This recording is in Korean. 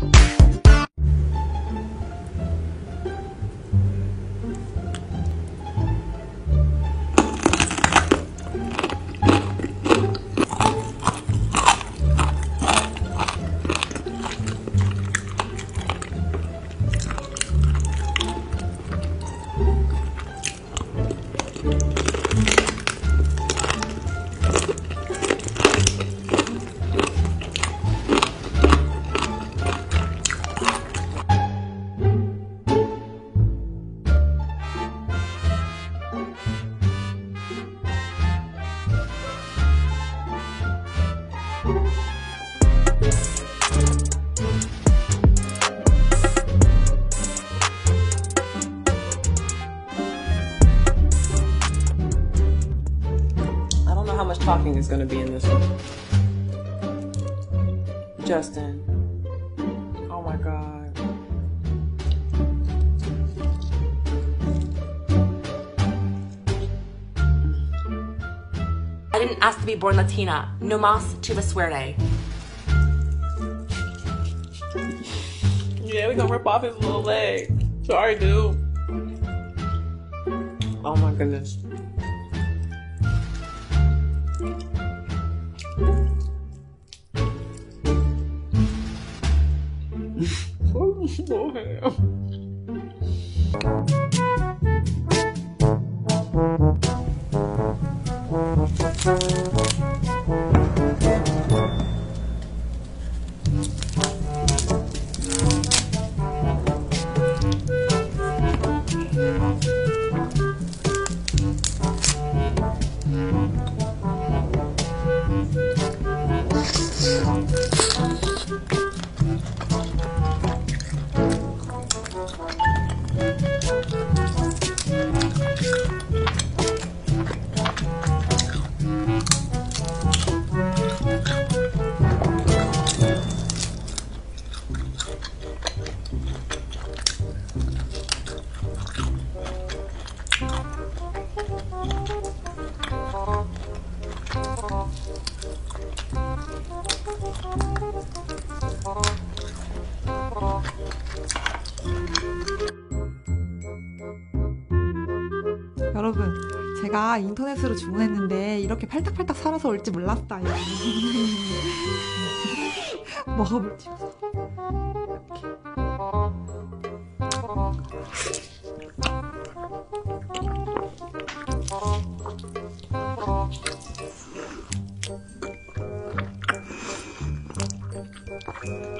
Bye. How much talking is going to be in this one. Justin. Oh my god. I didn't ask to be born Latina. No mas tu chivas suerte. Yeah, we gonna rip off his little leg. Sorry, dude. Oh my goodness. Oh, hell. 여러분 제가 인터넷으로 주문했는데 이렇게 팔딱팔딱 살아서 올지 몰랐어요 먹어볼 집에서 이렇게